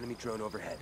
enemy drone overhead.